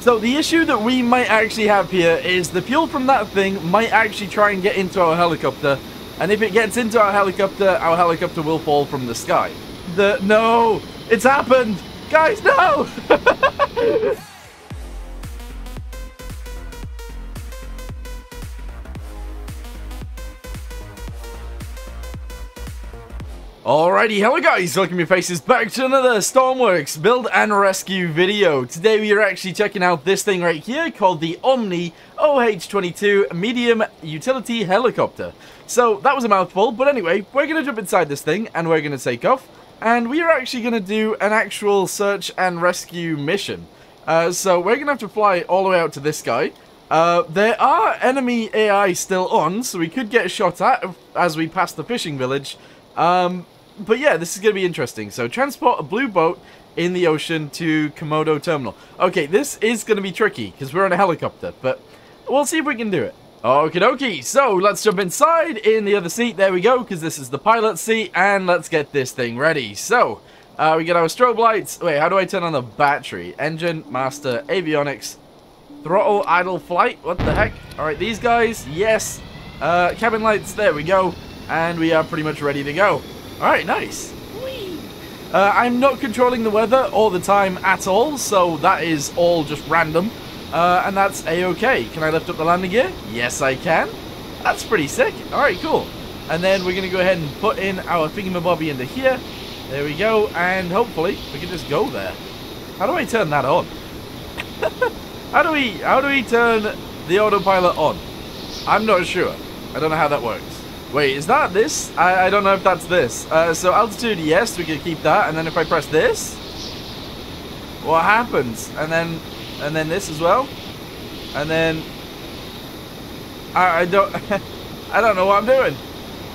So the issue that we might actually have here is the fuel from that thing might actually try and get into our helicopter. And if it gets into our helicopter, our helicopter will fall from the sky. The No! It's happened! Guys, no! Alrighty, hello guys, welcome your faces back to another Stormworks build and rescue video. Today we are actually checking out this thing right here called the Omni OH-22 Medium Utility Helicopter. So that was a mouthful, but anyway, we're going to jump inside this thing and we're going to take off. And we are actually going to do an actual search and rescue mission. Uh, so we're going to have to fly all the way out to this guy. Uh, there are enemy AI still on, so we could get shot at as we pass the fishing village. Um, but yeah, this is going to be interesting. So transport a blue boat in the ocean to Camodo Terminal. Okay, this is going to be tricky because we're on a helicopter, but we'll see if we can do it. Okie dokie, so let's jump inside in the other seat. There we go, because this is the pilot seat, and let's get this thing ready. So, uh, we get our strobe lights. Wait, how do I turn on the battery? Engine, master, avionics, throttle, idle, flight. What the heck? All right, these guys, yes. Uh, cabin lights, there we go. And we are pretty much ready to go. Alright, nice. Uh, I'm not controlling the weather all the time at all, so that is all just random. Uh, and that's a-okay. Can I lift up the landing gear? Yes, I can. That's pretty sick. Alright, cool. And then we're going to go ahead and put in our thingamabobby into here. There we go. And hopefully we can just go there. How do I turn that on? how do we how do we turn the autopilot on? I'm not sure. I don't know how that works. Wait, is that this? I, I don't know if that's this. Uh, so altitude, yes, we could keep that. And then if I press this, what happens? And then, and then this as well. And then, I, I don't, I don't know what I'm doing.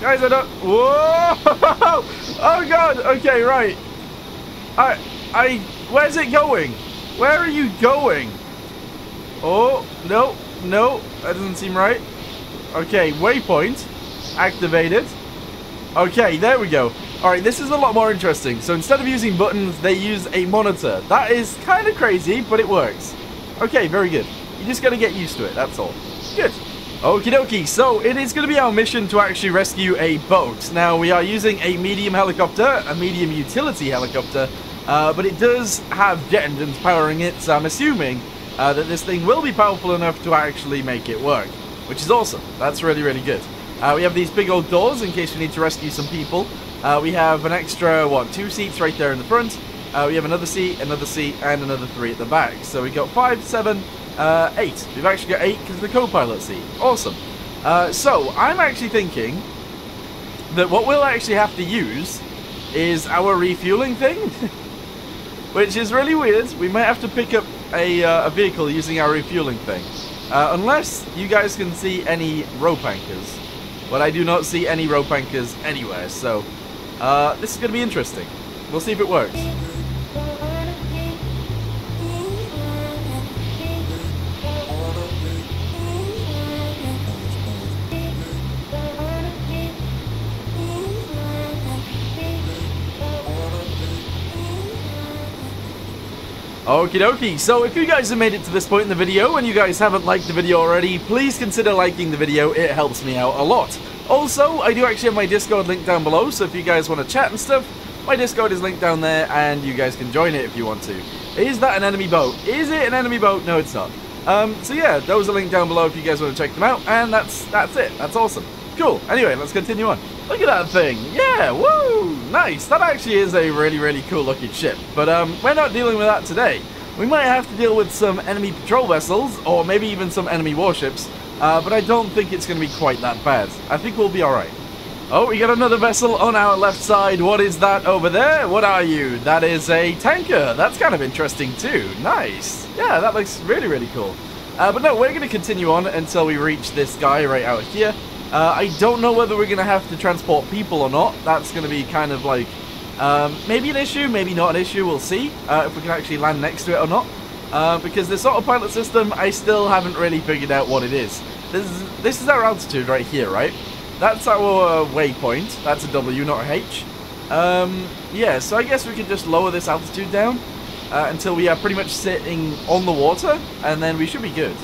Guys, I don't, whoa! Oh God, okay, right. I, I, where's it going? Where are you going? Oh, no, no, that doesn't seem right. Okay, waypoint activated. Okay, there we go. Alright, this is a lot more interesting. So instead of using buttons, they use a monitor. That is kind of crazy, but it works. Okay, very good. You just got to get used to it, that's all. Good. Okie dokie, so it is going to be our mission to actually rescue a boat. Now, we are using a medium helicopter, a medium utility helicopter, uh, but it does have jet engines powering it, so I'm assuming uh, that this thing will be powerful enough to actually make it work, which is awesome. That's really, really good. Uh, we have these big old doors in case we need to rescue some people. Uh, we have an extra, what, two seats right there in the front. Uh, we have another seat, another seat, and another three at the back. So we got five, seven, uh, eight. We've actually got eight because of the co-pilot seat. Awesome. Uh, so I'm actually thinking that what we'll actually have to use is our refueling thing. Which is really weird. We might have to pick up a, uh, a vehicle using our refueling thing. unless you guys can see any rope anchors. But I do not see any rope anchors anywhere, so uh, this is going to be interesting. We'll see if it works. Okie dokie, so if you guys have made it to this point in the video and you guys haven't liked the video already, please consider liking the video, it helps me out a lot. Also, I do actually have my Discord link down below, so if you guys want to chat and stuff, my Discord is linked down there and you guys can join it if you want to. Is that an enemy boat? Is it an enemy boat? No, it's not. Um, so yeah, those are linked down below if you guys want to check them out, and that's that's it. That's awesome. Cool. Anyway, let's continue on. Look at that thing. Yeah, woo! Nice. That actually is a really, really cool looking ship. But um, we're not dealing with that today. We might have to deal with some enemy patrol vessels, or maybe even some enemy warships. Uh, but I don't think it's going to be quite that bad. I think we'll be alright. Oh, we got another vessel on our left side. What is that over there? What are you? That is a tanker. That's kind of interesting too. Nice. Yeah, that looks really, really cool. Uh, but no, we're going to continue on until we reach this guy right out here. Uh, I don't know whether we're going to have to transport people or not. That's going to be kind of like um, maybe an issue, maybe not an issue. We'll see uh, if we can actually land next to it or not. Uh, because this autopilot system, I still haven't really figured out what it is. This is, this is our altitude right here, right? That's our waypoint. That's a W, not a H. Um, yeah, so I guess we could just lower this altitude down. uh, until we are pretty much sitting on the water, and then we should be good.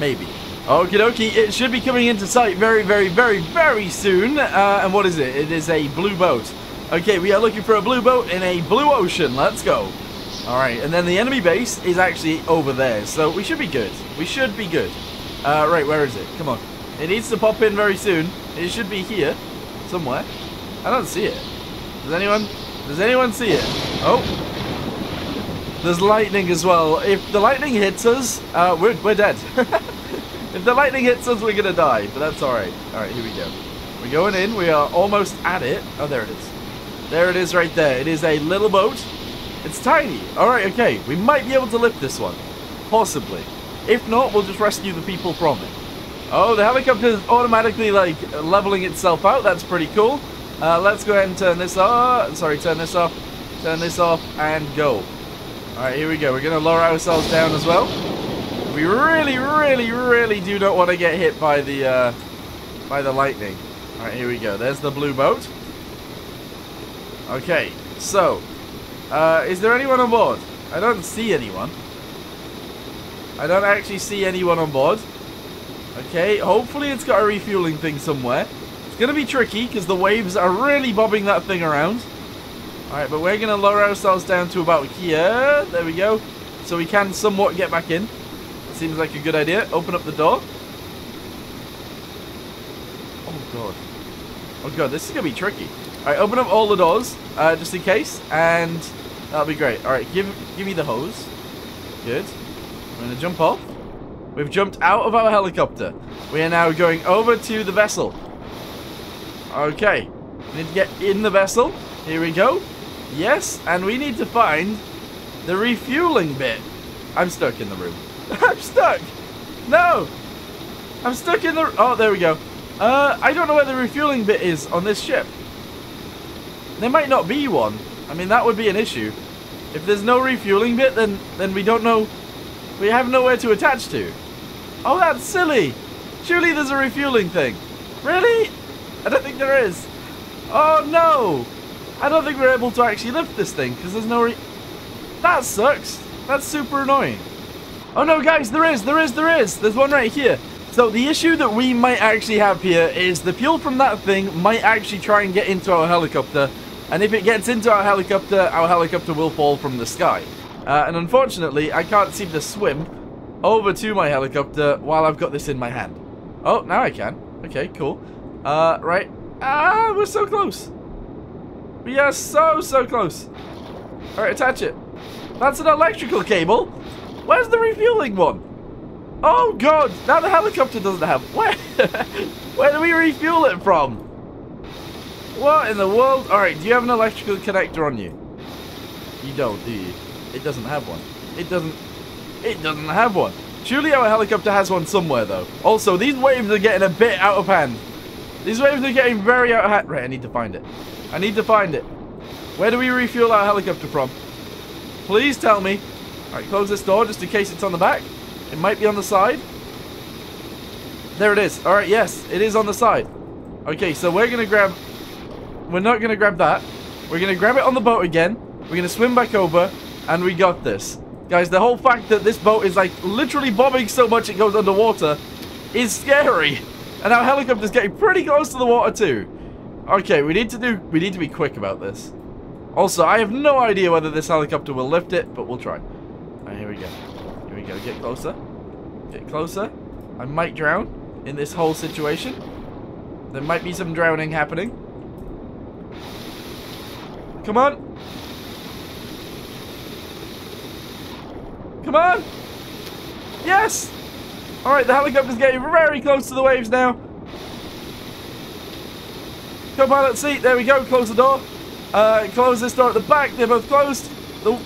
Maybe. Okie dokie, it should be coming into sight very, very, very, very soon. Uh, and what is it? It is a blue boat. Okay, we are looking for a blue boat in a blue ocean. Let's go. Alright, and then the enemy base is actually over there, so we should be good. We should be good. Uh, right, where is it? Come on. It needs to pop in very soon. It should be here, somewhere. I don't see it. Does anyone, does anyone see it? Oh. There's lightning as well. If the lightning hits us, uh, we're, we're dead. if the lightning hits us, we're gonna die, but that's alright. Alright, here we go. We're going in, we are almost at it. Oh, there it is. There it is right there. It is a little boat. It's tiny. Alright, okay. We might be able to lift this one. Possibly. If not, we'll just rescue the people from it. Oh, the helicopter is automatically, like, leveling itself out. That's pretty cool. Uh, let's go ahead and turn this off. Sorry, turn this off. Turn this off and go. Alright, here we go. We're going to lower ourselves down as well. We really, really, really do not want to get hit by the, uh, by the lightning. Alright, here we go. There's the blue boat. Okay, so, uh, is there anyone on board? I don't see anyone. I don't actually see anyone on board. Okay, hopefully it's got a refueling thing somewhere. It's going to be tricky because the waves are really bobbing that thing around. Alright, but we're going to lower ourselves down to about here. There we go. So we can somewhat get back in. Seems like a good idea. Open up the door. Oh, God. Oh, God, this is going to be tricky. Alright, open up all the doors, uh, just in case, and that'll be great. Alright, give give me the hose. Good. We're going to jump off. We've jumped out of our helicopter. We are now going over to the vessel. Okay. We need to get in the vessel. Here we go. Yes, and we need to find the refueling bit. I'm stuck in the room. I'm stuck. No. I'm stuck in the... Oh, there we go. Uh, I don't know where the refueling bit is on this ship. There might not be one. I mean, that would be an issue. If there's no refueling bit, then, then we don't know... We have nowhere to attach to. Oh, that's silly. Surely there's a refueling thing. Really? I don't think there is. Oh, no. I don't think we're able to actually lift this thing because there's no re... That sucks. That's super annoying. Oh, no, guys, there is, there is, there is. There's one right here. So the issue that we might actually have here is the fuel from that thing might actually try and get into our helicopter and if it gets into our helicopter, our helicopter will fall from the sky. Uh, and unfortunately, I can't seem to swim over to my helicopter while I've got this in my hand. Oh, now I can. Okay, cool. Uh, right. Ah, we're so close. We are so, so close. Alright, attach it. That's an electrical cable. Where's the refueling one? Oh, God. Now the helicopter doesn't have... Where, where do we refuel it from? What in the world? Alright, do you have an electrical connector on you? You don't, do you? It doesn't have one. It doesn't... It doesn't have one. Surely our helicopter has one somewhere, though. Also, these waves are getting a bit out of hand. These waves are getting very out of hand. Right, I need to find it. I need to find it. Where do we refuel our helicopter from? Please tell me. Alright, close this door just in case it's on the back. It might be on the side. There it is. Alright, yes, it is on the side. Okay, so we're going to grab we're not going to grab that. We're going to grab it on the boat again. We're going to swim back over. And we got this. Guys, the whole fact that this boat is like literally bobbing so much it goes underwater is scary. And our helicopter's getting pretty close to the water too. Okay, we need to do we need to be quick about this. Also, I have no idea whether this helicopter will lift it, but we'll try. Go. Here we go. Get closer. Get closer. I might drown in this whole situation. There might be some drowning happening. Come on. Come on. Yes. All right, the helicopter's getting very close to the waves now. Co-pilot seat. There we go. Close the door. Uh, close this door at the back. They're both closed. The,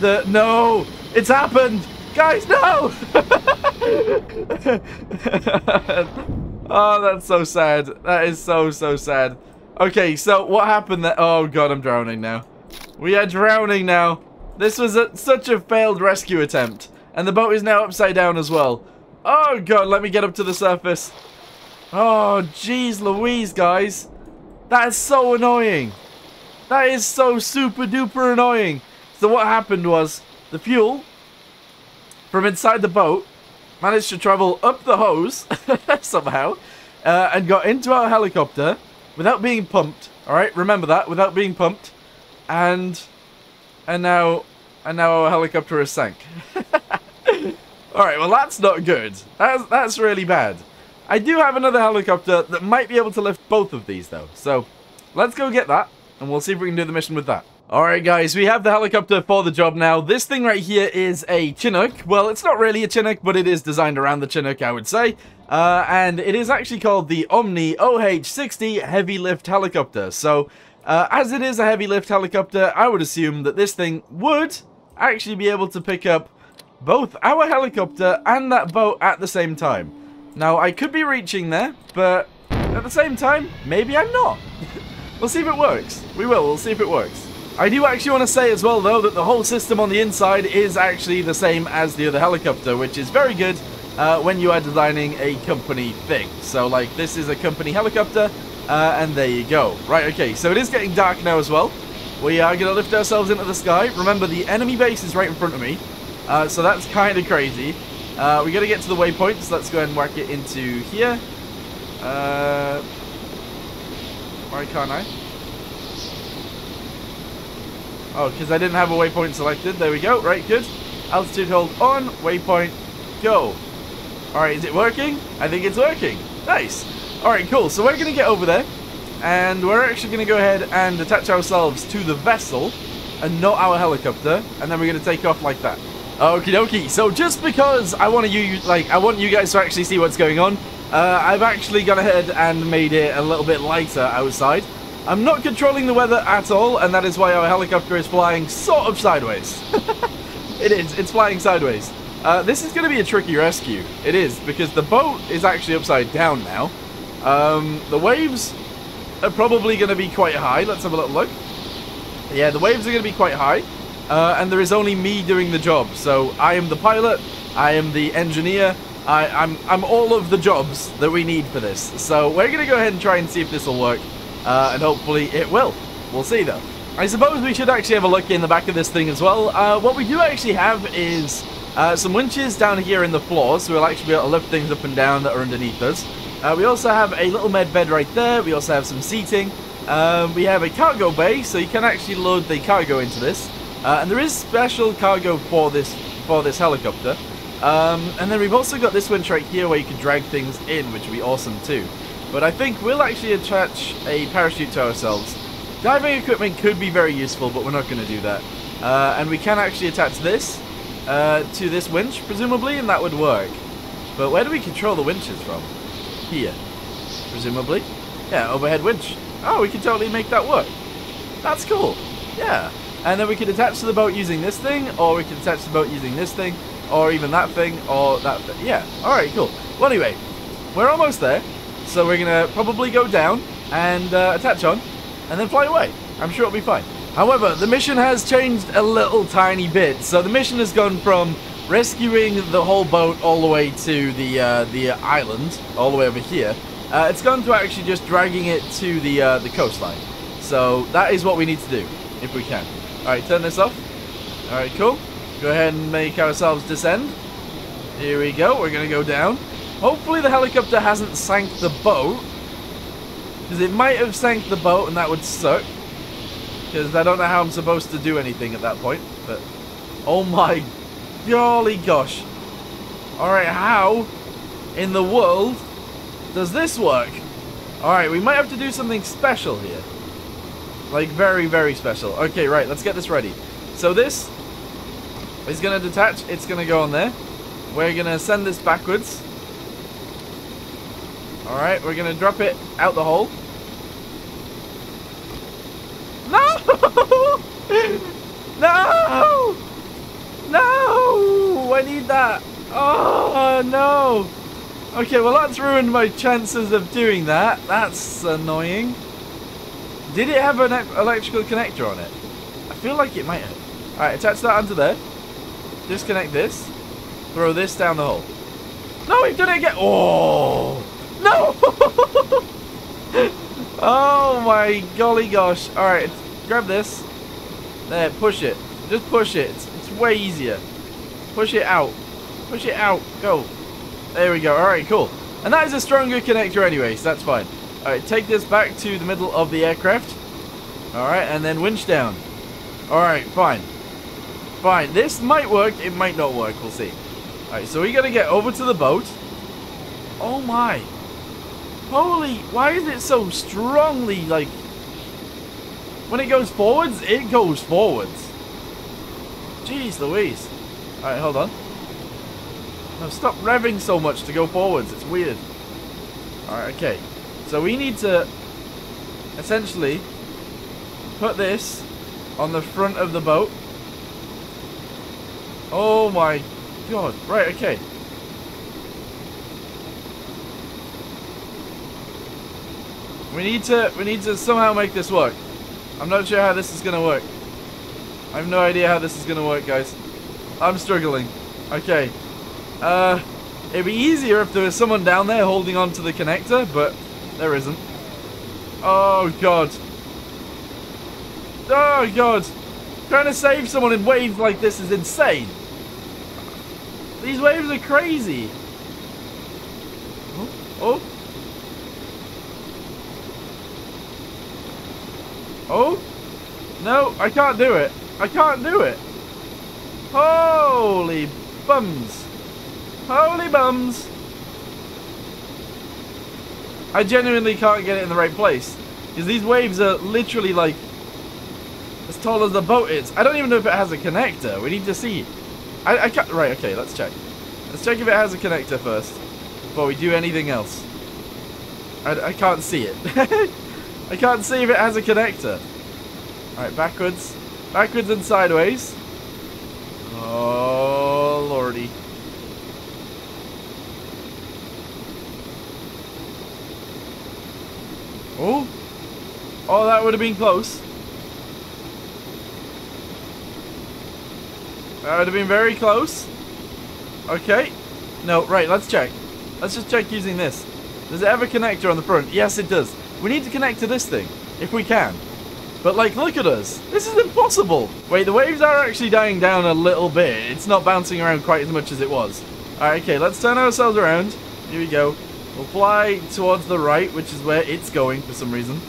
the no, it's happened, guys. No. oh, that's so sad. That is so so sad. Okay, so what happened that... Oh, God, I'm drowning now. We are drowning now. This was a, such a failed rescue attempt. And the boat is now upside down as well. Oh, God, let me get up to the surface. Oh, jeez Louise, guys. That is so annoying. That is so super duper annoying. So what happened was the fuel from inside the boat managed to travel up the hose somehow uh, and got into our helicopter without being pumped. All right, remember that without being pumped, and and now and now our helicopter is sank. All right, well that's not good. That's that's really bad. I do have another helicopter that might be able to lift both of these though. So let's go get that, and we'll see if we can do the mission with that. Alright guys, we have the helicopter for the job now. This thing right here is a Chinook. Well, it's not really a Chinook, but it is designed around the Chinook, I would say. Uh, and it is actually called the Omni OH-60 Heavy Lift Helicopter. So, uh, as it is a heavy lift helicopter, I would assume that this thing would actually be able to pick up both our helicopter and that boat at the same time. Now, I could be reaching there, but at the same time, maybe I'm not. we'll see if it works. We will, we'll see if it works. I do actually want to say as well, though, that the whole system on the inside is actually the same as the other helicopter, which is very good uh, when you are designing a company thing. So, like, this is a company helicopter, uh, and there you go. Right, okay, so it is getting dark now as well. We are going to lift ourselves into the sky. Remember, the enemy base is right in front of me, uh, so that's kind of crazy. Uh, we got to get to the waypoint, so let's go ahead and work it into here. Uh, why can't I? Oh, because I didn't have a waypoint selected. There we go. Right, good. Altitude hold on. Waypoint, go. Alright, is it working? I think it's working. Nice. Alright, cool. So we're going to get over there. And we're actually going to go ahead and attach ourselves to the vessel and not our helicopter. And then we're going to take off like that. Okie dokie. So just because I want you, like, I want you guys to actually see what's going on, uh, I've actually gone ahead and made it a little bit lighter outside. I'm not controlling the weather at all, and that is why our helicopter is flying sort of sideways. it is, it's flying sideways. Uh, this is going to be a tricky rescue. It is, because the boat is actually upside down now. Um, the waves are probably going to be quite high. Let's have a little look. Yeah, the waves are going to be quite high. Uh, and there is only me doing the job. So I am the pilot, I am the engineer, I, am I'm, I'm all of the jobs that we need for this. So we're going to go ahead and try and see if this will work uh, and hopefully it will. We'll see though. I suppose we should actually have a look in the back of this thing as well. Uh, what we do actually have is uh, some winches down here in the floor, so we'll actually be able to lift things up and down that are underneath us. Uh, we also have a little med bed right there. We also have some seating. Um, we have a cargo bay, so you can actually load the cargo into this. Uh, and there is special cargo for this for this helicopter. Um, and then we've also got this winch right here where you can drag things in, which would be awesome too. But I think we'll actually attach a parachute to ourselves. Diving equipment could be very useful, but we're not going to do that. Uh, and we can actually attach this uh, to this winch, presumably, and that would work. But where do we control the winches from? Here, presumably. Yeah, overhead winch. Oh, we can totally make that work. That's cool. Yeah. And then we can attach to the boat using this thing, or we can attach the boat using this thing, or even that thing, or that thing. Yeah. Alright, cool. Well, anyway, we're almost there. So we're going to probably go down and uh, attach on and then fly away. I'm sure it'll be fine. However, the mission has changed a little tiny bit. So the mission has gone from rescuing the whole boat all the way to the uh, the island, all the way over here. Uh, it's gone to actually just dragging it to the uh, the coastline. So that is what we need to do, if we can. Alright, turn this off. Alright, cool. Go ahead and make ourselves descend. Here we go, we're to go down. Hopefully the helicopter hasn't sank the boat. Because it might have sank the boat and that would suck. Because I don't know how I'm supposed to do anything at that point. But, oh my golly gosh. Alright, how in the world does this work? Alright, we might have to do something special here. Like, very, very special. Okay, right, let's get this ready. So this is going to detach. It's going to go on there. We're going to send this backwards. Alright, we're to drop it out the hole. No! no! No! I need that. Oh, no. Okay, well that's ruined my chances of doing that. That's annoying. Did it have an electrical connector on it? I feel like it might have. Alright, attach that onto there. Disconnect this. Throw this down the hole. No, we've done it again. Oh! No! oh my golly gosh. Alright, grab this. There, push it. Just push it. It's, it's way easier. Push it out. Push it out. Go. There we go. Alright, cool. And that is a stronger connector anyway, so that's fine. Alright, take this back to the middle of the aircraft. Alright, and then winch down. Alright, fine. Fine. This might work. It might not work. We'll see. Alright, so we gotta get over to the boat. Oh my. Holy, why is it so strongly, like... When it goes forwards, it goes forwards. Jeez Louise. Alright, hold on. No, stop revving so much to go forwards. It's weird. Alright, okay. So we need to essentially put this on the front of the boat. Oh my god. Right, okay. We need to we need to somehow make this work. I'm not sure how this is gonna work. I have no idea how this is gonna work, guys. I'm struggling. Okay. Uh it'd be easier if there was someone down there holding on to the connector, but there isn't. Oh god. Oh god. Trying to save someone in waves like this is insane. These waves are crazy. Oh, oh. Oh. No, I can't do it. I can't do it. Holy bums. Holy bums. I genuinely can't get it in the right place. Because these waves are literally like as tall as the boat is. I don't even know if it has a connector. We need to see. I, I can't. Right, okay, let's check. Let's check if it has a connector first before we do anything else. I, I can't see it. I can't see if it has a connector. Alright, backwards. Backwards and sideways. Oh, lordy. Oh. Oh, that would have been close. That would have been very close. Okay. No, right, let's check. Let's just check using this. Does it have a connector on the front? Yes, it does. We need to connect to this thing, if we can. But, like, look at us. This is impossible. Wait, the waves are actually dying down a little bit. It's not bouncing around quite as much as it was. Alright, okay, let's turn ourselves around. Here we go. We'll fly towards the right, which is where it's going for some reason.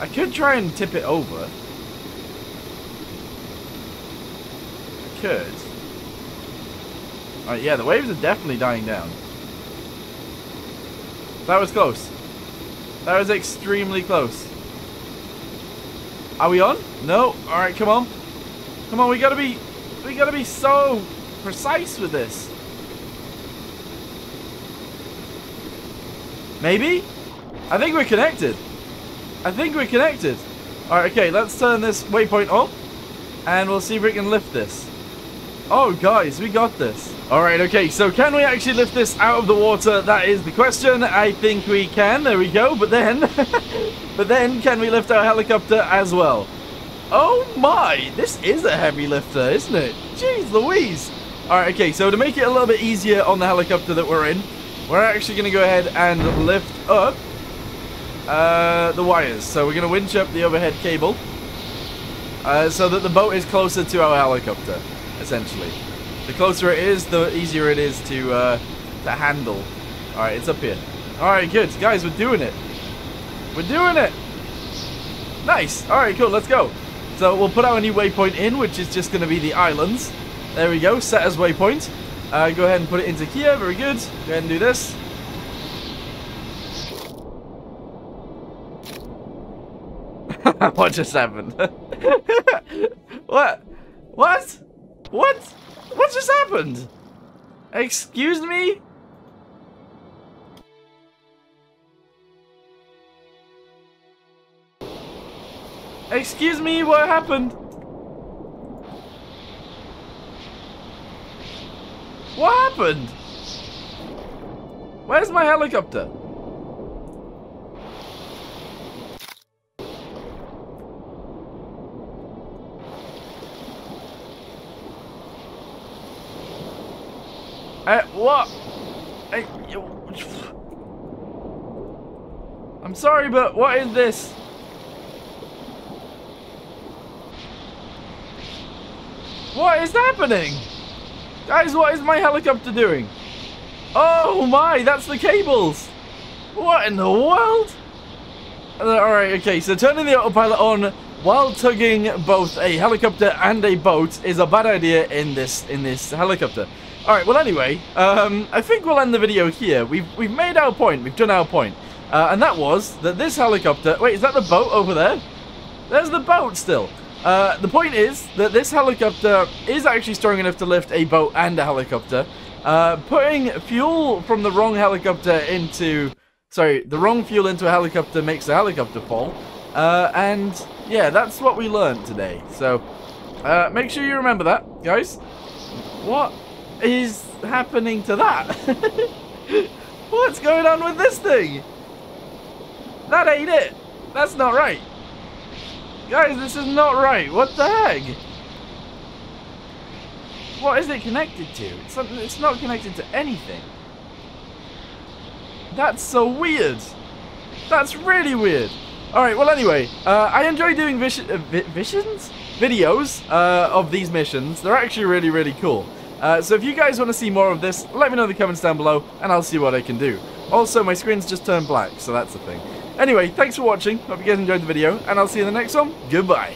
I could try and tip it over. I could. Alright, yeah, the waves are definitely dying down. That was close. That was extremely close. Are we on? No? Alright, come on. Come on, we gotta be... We gotta be so precise with this. Maybe? I think we're connected. I think we're connected. Alright, okay, let's turn this waypoint up. And we'll see if we can lift this. Oh, guys, we got this. Alright, okay, so can we actually lift this out of the water? That is the question. I think we can. There we go. But then, but then, can we lift our helicopter as well? Oh my, this is a heavy lifter, isn't it? Jeez Louise. Alright, okay, so to make it a little bit easier on the helicopter that we're in, we're actually going to go ahead and lift up uh, the wires. So we're going to winch up the overhead cable uh, so that the boat is closer to our helicopter, essentially. The closer it is, the easier it is to uh, to handle. All right, it's up here. All right, good, guys, we're doing it. We're doing it. Nice. All right, cool. Let's go. So we'll put our new waypoint in, which is just going to be the islands. There we go. Set as waypoint. Uh, go ahead and put it into Kia. Very good. Go ahead and do this. what just happened? what? What? What? What just happened? Excuse me? Excuse me, what happened? What happened? Where's my helicopter? Hey, what? Hey, I'm sorry, but what is this? What is happening? Guys, what is my helicopter doing? Oh my, that's the cables! What in the world? Uh, alright, okay, so turning the autopilot on while tugging both a helicopter and a boat is a bad idea in this in this helicopter. Alright, well anyway, um, I think we'll end the video here. We've, we've made our point, we've done our point. Uh, and that was that this helicopter... Wait, is that the boat over there? There's the boat still. Uh, the point is that this helicopter is actually strong enough to lift a boat and a helicopter. Uh, putting fuel from the wrong helicopter into... Sorry, the wrong fuel into a helicopter makes the helicopter fall. Uh, and yeah, that's what we learned today. So uh, make sure you remember that, guys. What is happening to that? What's going on with this thing? That ain't it. That's not right. Guys, this is not right. What the heck? What is it connected to? It's not, it's not connected to anything. That's so weird. That's really weird. Alright, well anyway, uh, I enjoy doing vis uh, vi visions? Videos uh, of these missions. They're actually really, really cool. Uh, so if you guys want to see more of this, let me know in the comments down below, and I'll see what I can do. Also, my screen's just turned black, so that's the thing. Anyway, thanks for watching. Hope you guys enjoyed the video, and I'll see you in the next one. Goodbye.